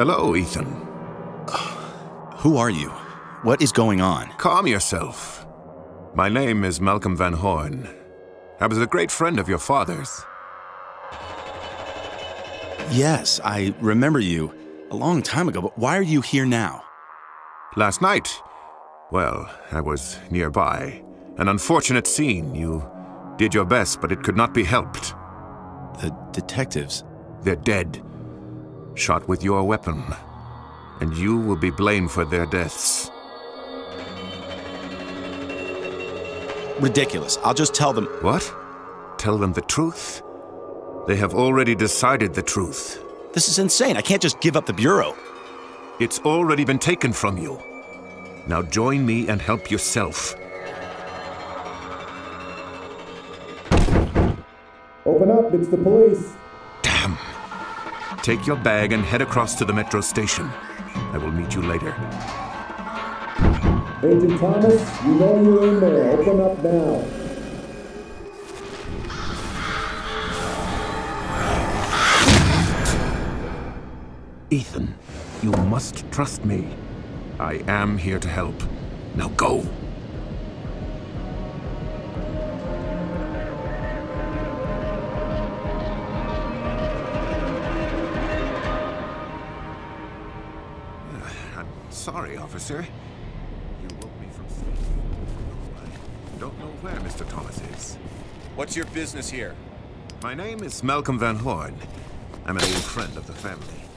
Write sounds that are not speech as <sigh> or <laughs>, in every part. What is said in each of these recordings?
Hello, Ethan. Who are you? What is going on? Calm yourself. My name is Malcolm Van Horn. I was a great friend of your father's. Yes, I remember you a long time ago, but why are you here now? Last night, well, I was nearby. An unfortunate scene. You did your best, but it could not be helped. The detectives. They're dead. Shot with your weapon. And you will be blamed for their deaths. Ridiculous. I'll just tell them. What? Tell them the truth? They have already decided the truth. This is insane. I can't just give up the Bureau. It's already been taken from you. Now join me and help yourself. Open up, it's the police. Take your bag and head across to the metro station. I will meet you later. Agent Thomas, you know you're in there. Open up now. Ethan, you must trust me. I am here to help. Now go. Sorry, officer. You woke me from sleep. I don't know where Mr. Thomas is. What's your business here? My name is Malcolm Van Horn. I'm an old friend of the family.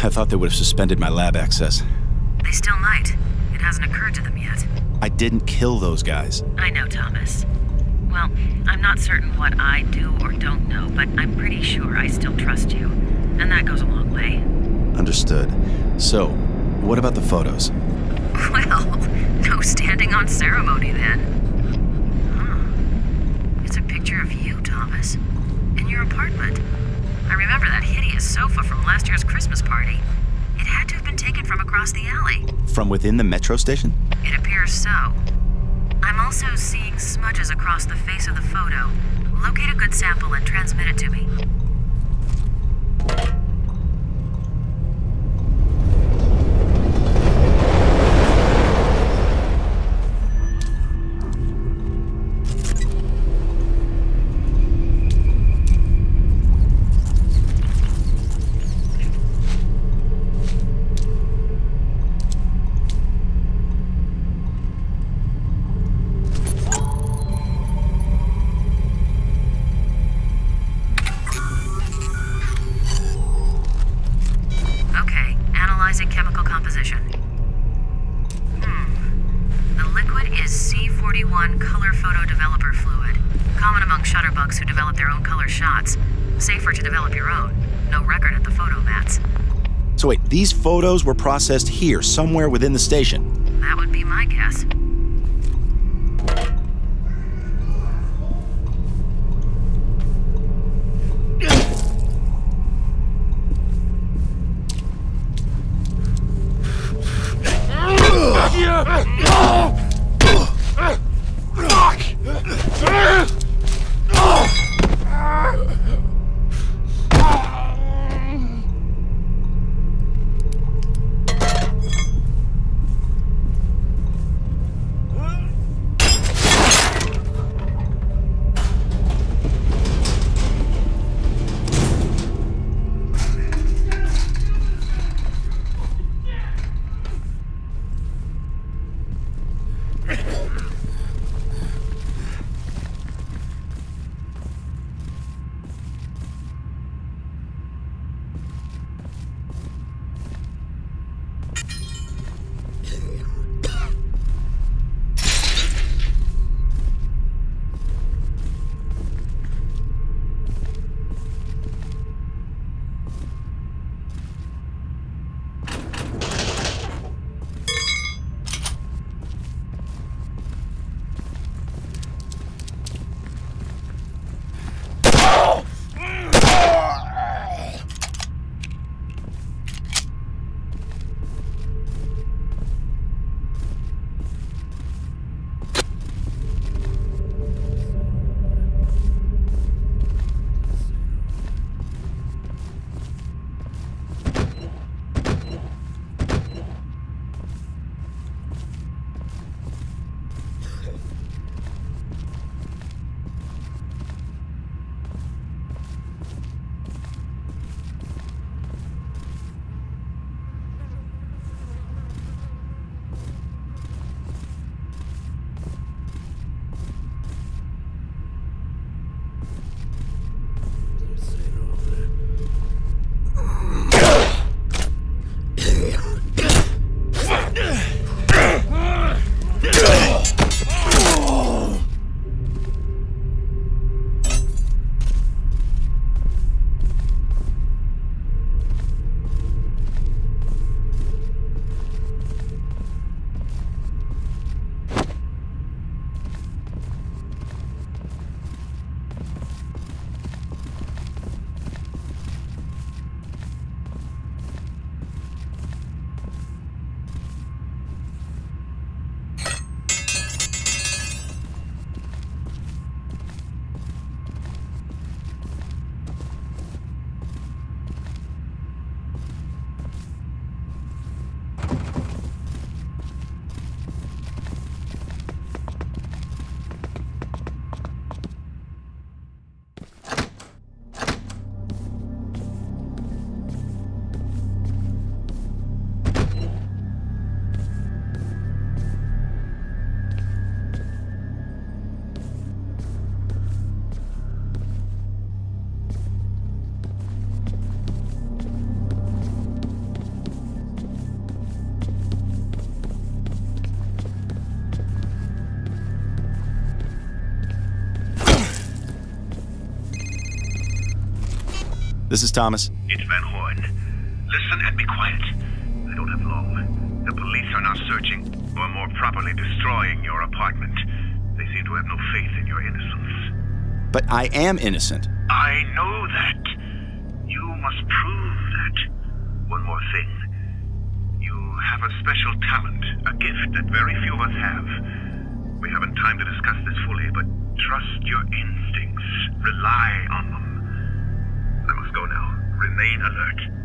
<sighs> I thought they would have suspended my lab access. They still might. It hasn't occurred to them yet. I didn't kill those guys. I know, Thomas. Well, I'm not certain what I do or don't know, but I'm pretty sure I still trust you. And that goes a long way. Understood. So, what about the photos? <laughs> Well, no standing on ceremony then. Huh. It's a picture of you, Thomas. In your apartment. I remember that hideous sofa from last year's Christmas party. It had to have been taken from across the alley. From within the metro station? It appears so. I'm also seeing smudges across the face of the photo. Locate a good sample and transmit it to me. These photos were processed here, somewhere within the station. That would be my guess. This is Thomas. It's Van Horn. Listen and be quiet. I don't have long. The police are now searching, or more properly, destroying your apartment. They seem to have no faith in your innocence. But I am innocent. I know that. You must prove that. One more thing. You have a special talent, a gift that very few of us have. We haven't time to discuss this fully, but trust your instincts. Rely on them. Go now. Remain alert.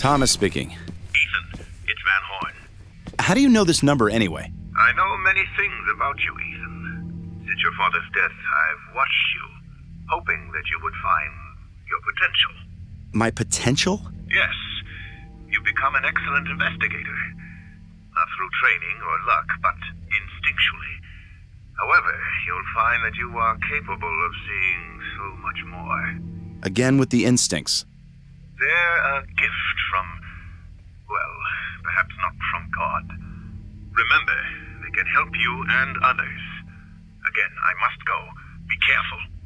Thomas speaking. Ethan, it's Van Horn. How do you know this number anyway? I know many things about you, Ethan. Since your father's death, I've watched you, hoping that you would find your potential. My potential? Yes, you've become an excellent investigator. Not through training or luck, but instinctually. However, you'll find that you are capable of seeing so much more. Again with the instincts. They're a gift from, well, perhaps not from God. Remember, they can help you and others. Again, I must go. Be careful.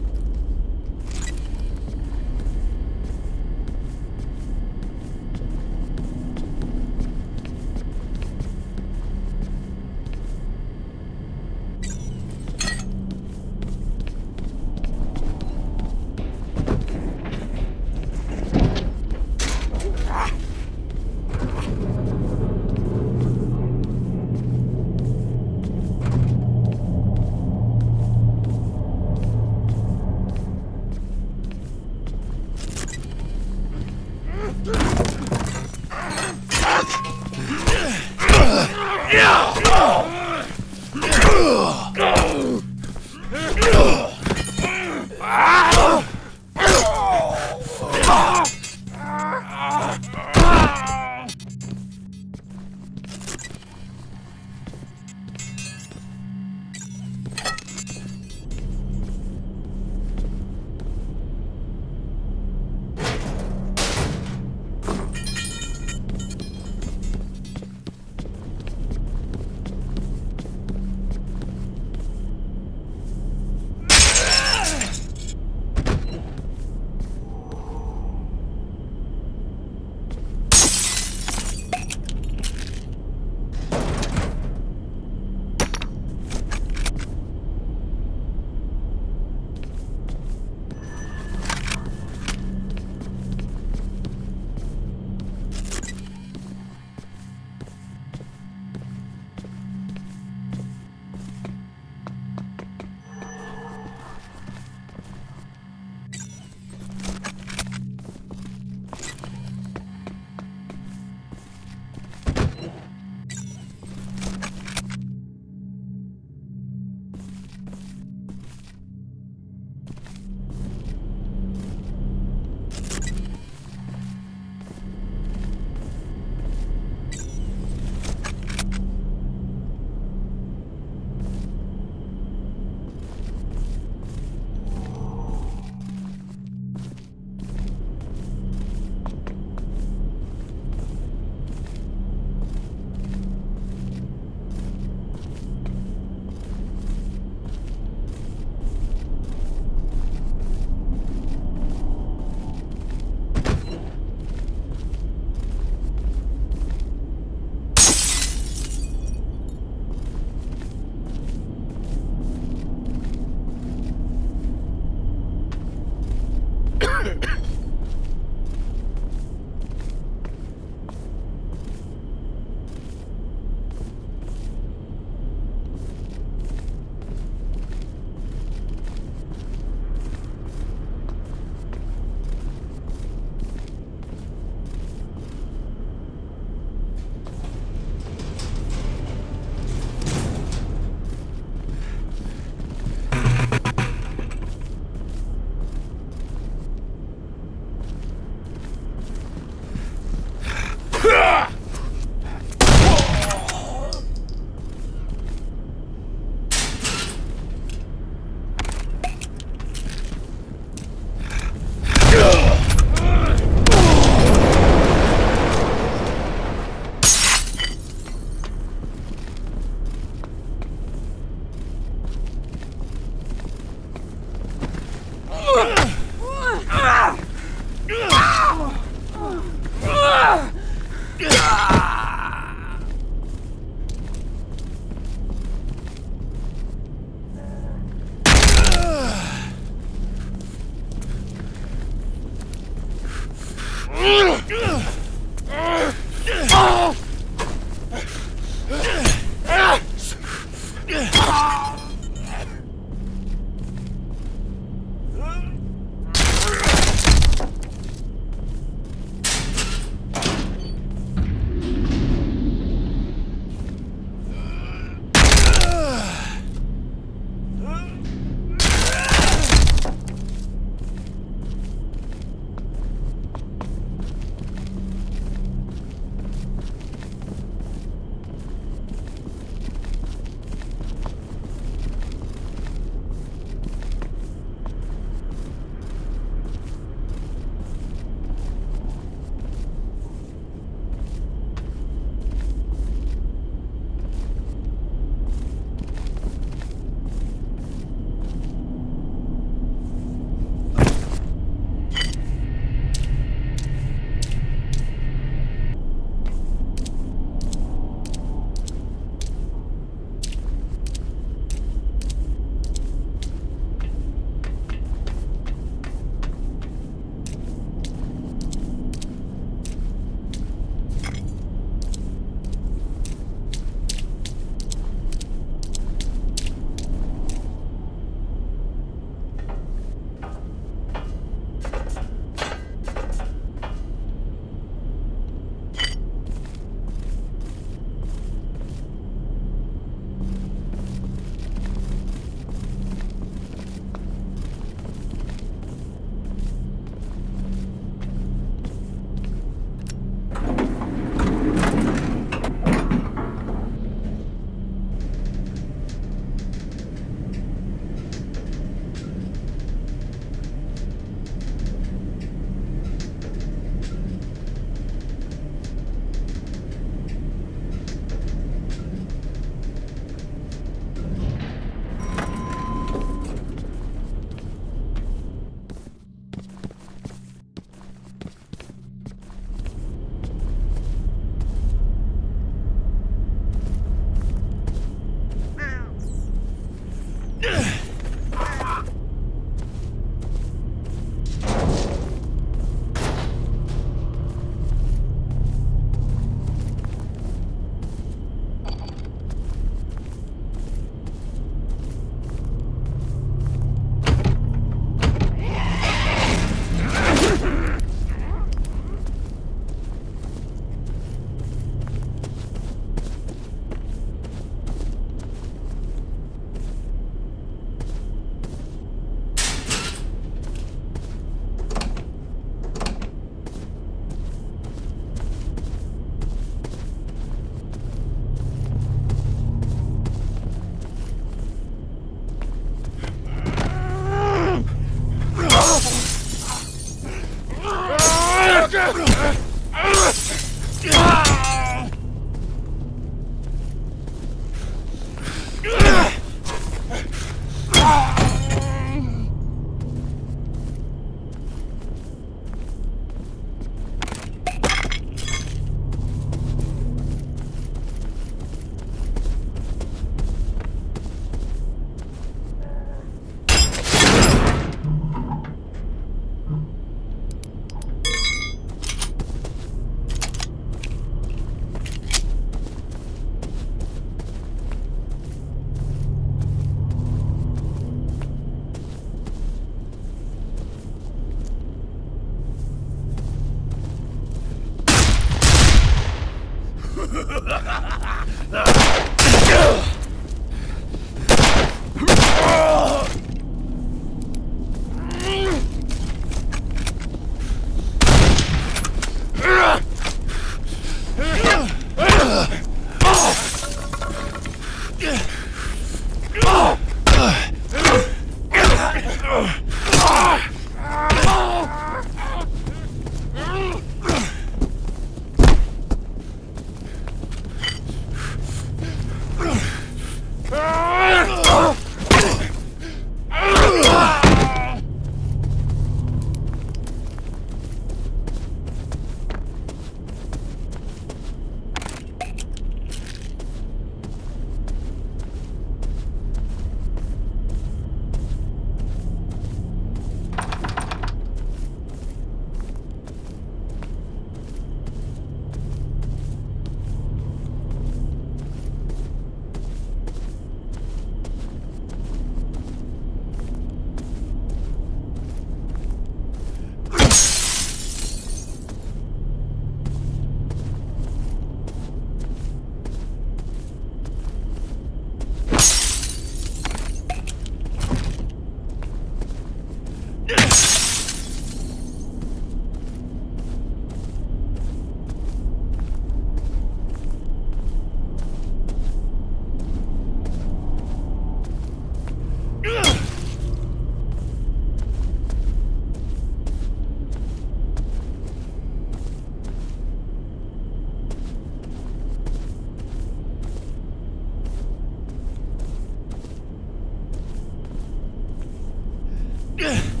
Ugh!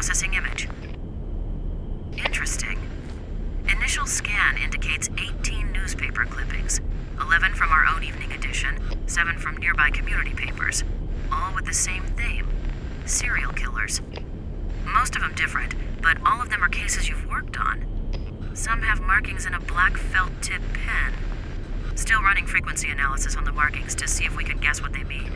Processing image. Interesting. Initial scan indicates 18 newspaper clippings 11 from our own evening edition, 7 from nearby community papers, all with the same theme serial killers. Most of them different, but all of them are cases you've worked on. Some have markings in a black felt tip pen. Still running frequency analysis on the markings to see if we can guess what they mean.